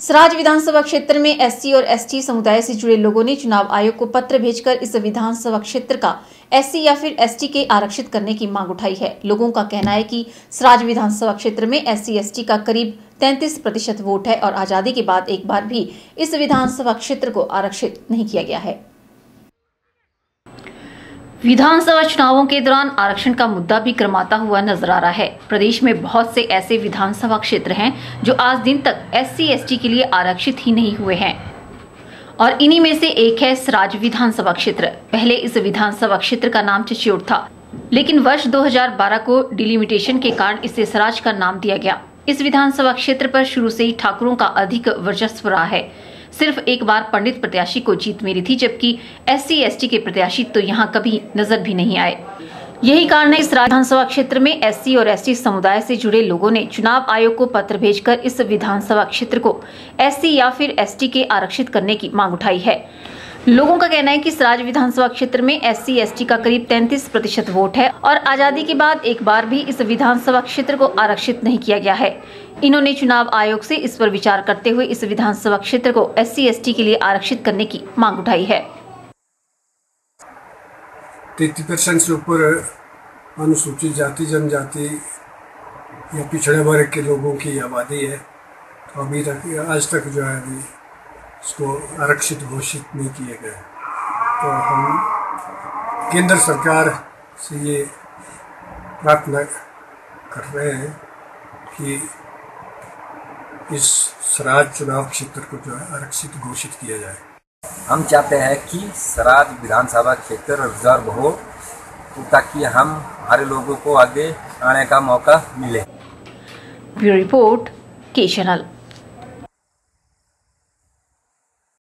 सराज विधानसभा क्षेत्र में एससी और एसटी समुदाय से जुड़े लोगों ने चुनाव आयोग को पत्र भेजकर इस विधानसभा क्षेत्र का एससी या फिर एसटी के आरक्षित करने की मांग उठाई है। लोगों का कहना है कि सराज विधानसभा क्षेत्र में एससी, एसटी का करीब 33 प्रतिशत वोट है और आज़ादी के बाद एक बार भी इस विधानसभा क्षेत्र को आरक्षित नहीं किया गया है। विधानसभा चुनावों के दौरान आरक्षण का मुद्दा भी गर्माता हुआ नज़र आ रहा है। प्रदेश में बहुत से ऐसे विधानसभा क्षेत्र हैं जो आज दिन तक एस सी के लिए आरक्षित ही नहीं हुए हैं। और इन्हीं में से एक है सराज विधानसभा क्षेत्र। पहले इस विधानसभा क्षेत्र का नाम चच्योट था, लेकिन वर्ष 2012 को डिलिमिटेशन के कारण इसे सराज का नाम दिया गया। इस विधानसभा क्षेत्र पर शुरू से ही ठाकुरों का अधिक वर्चस्व रहा है। सिर्फ़ एक बार पंडित प्रत्याशी को जीत मिली थी, जबकि एस सी के प्रत्याशी तो यहाँ कभी नज़र भी नहीं आए। यही कारण है, इस विधानसभा क्षेत्र में एससी और एसटी समुदाय से जुड़े लोगों ने चुनाव आयोग को पत्र भेजकर इस विधानसभा क्षेत्र को एससी या फिर एसटी के आरक्षित करने की मांग उठाई है। लोगों का कहना है कि सराज विधानसभा क्षेत्र में एस सी का करीब 33 प्रतिशत वोट है और आज़ादी के बाद एक बार भी इस विधानसभा क्षेत्र को आरक्षित नहीं किया गया है। इन्होंने चुनाव आयोग से इस पर विचार करते हुए इस विधानसभा क्षेत्र को एस सी के लिए आरक्षित करने की मांग उठाई है। ऊपर अनुसूचित जाति, जनजाति या पिछड़े वर्ग के लोगों की आबादी है। तो अभी तक, आज तक जो है इसको आरक्षित घोषित नहीं किए गए। तो हम केंद्र सरकार से ये प्रार्थना कर रहे हैं कि इस सराज चुनाव क्षेत्र को जो है आरक्षित घोषित किया जाए। हम चाहते हैं कि सराज विधानसभा क्षेत्र रिज़र्व हो ताकि हम हमारे लोगों को आगे आने का मौका मिले। रिपोर्ट के चैनल।